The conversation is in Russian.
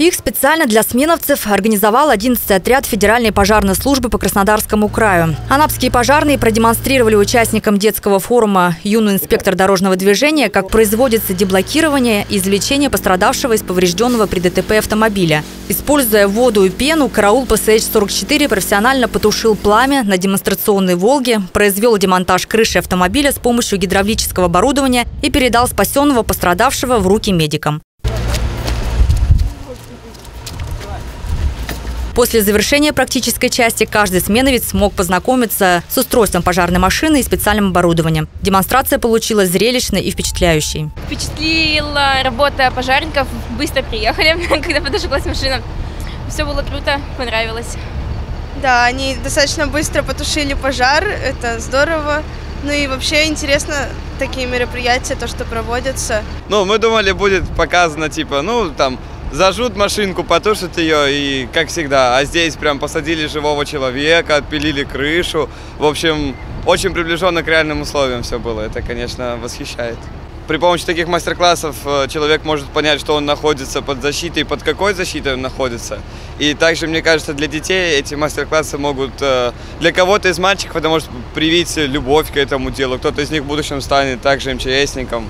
Их специально для сменовцев организовал 11-й отряд Федеральной пожарной службы по Краснодарскому краю. Анапские пожарные продемонстрировали участникам детского форума «Юный инспектор дорожного движения», как производится деблокирование и извлечение пострадавшего из поврежденного при ДТП автомобиля. Используя воду и пену, караул ПСХ-44 профессионально потушил пламя на демонстрационной «Волге», произвел демонтаж крыши автомобиля с помощью гидравлического оборудования и передал спасенного пострадавшего в руки медикам. После завершения практической части каждый сменовец смог познакомиться с устройством пожарной машины и специальным оборудованием. Демонстрация получилась зрелищной и впечатляющей. Впечатлила работа пожарников. Быстро приехали, когда подожилась машина. Все было круто, понравилось. Да, они достаточно быстро потушили пожар, это здорово. Ну и вообще интересно такие мероприятия, то, что проводятся. Ну, мы думали, будет показано, типа, ну, там, зажжут машинку, потушат ее, и как всегда. А здесь прям посадили живого человека, отпилили крышу. В общем, очень приближенно к реальным условиям все было. Это, конечно, восхищает. При помощи таких мастер-классов э, человек может понять, что он находится под защитой, под какой защитой он находится. И также, мне кажется, для детей эти мастер-классы могут, э, для кого-то из мальчиков это может привить любовь к этому делу, кто-то из них в будущем станет также МЧСником.